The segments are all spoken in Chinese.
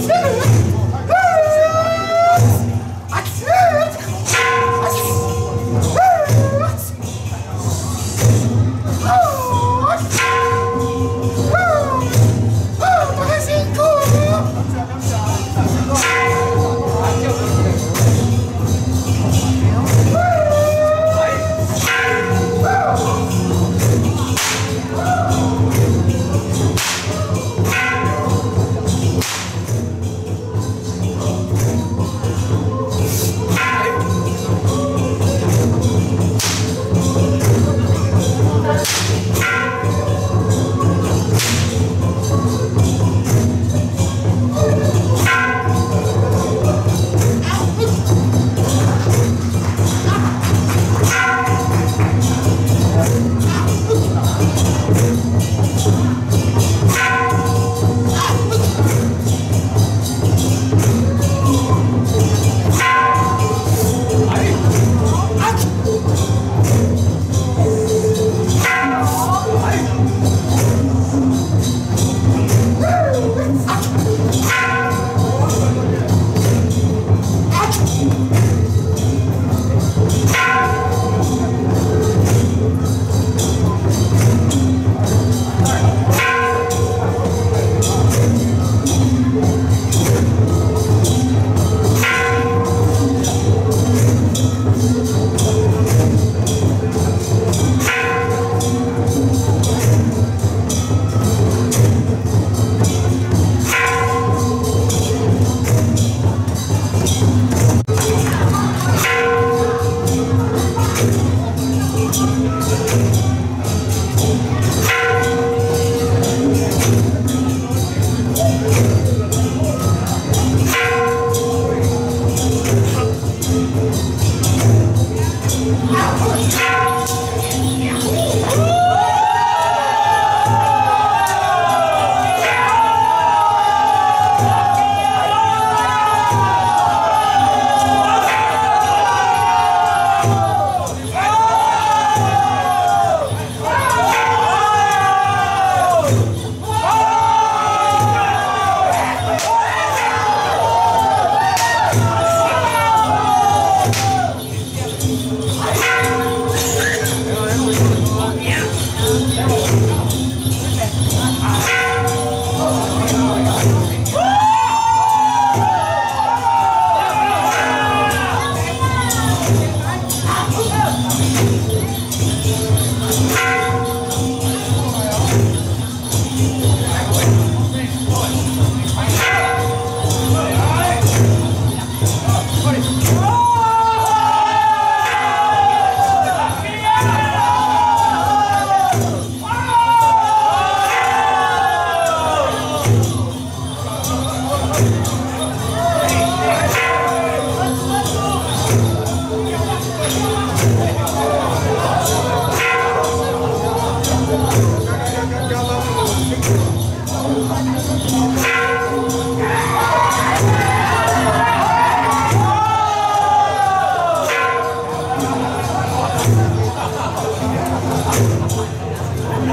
你干什么？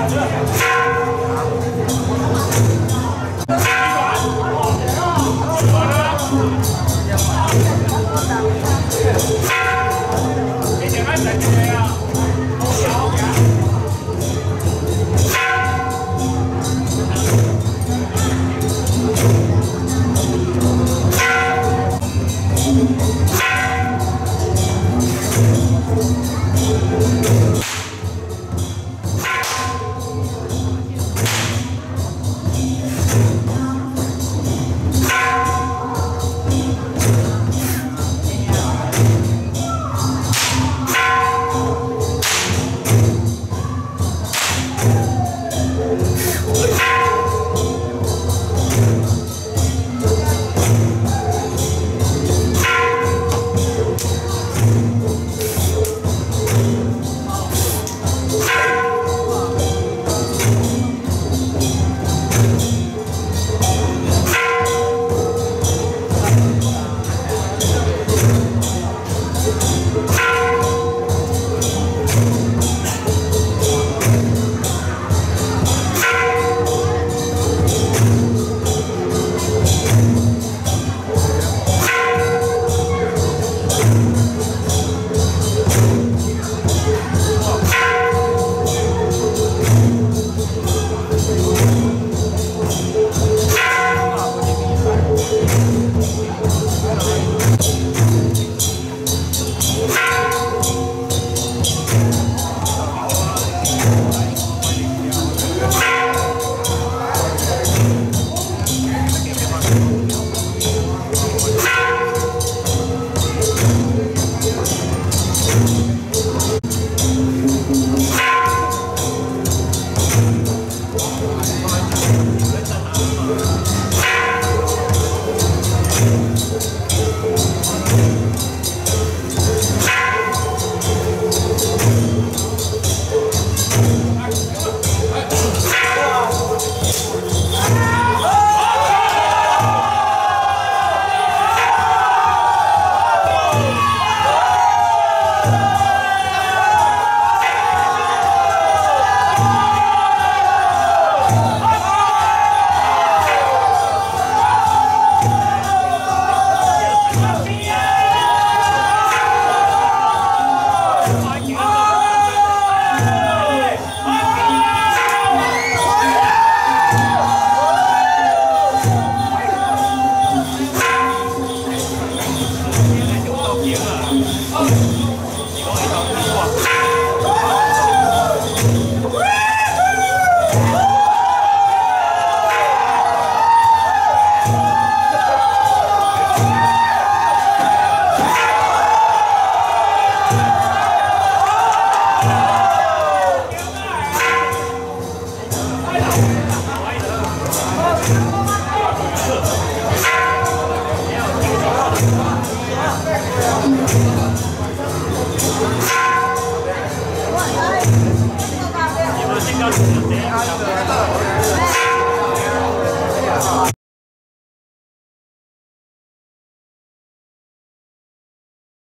Yeah.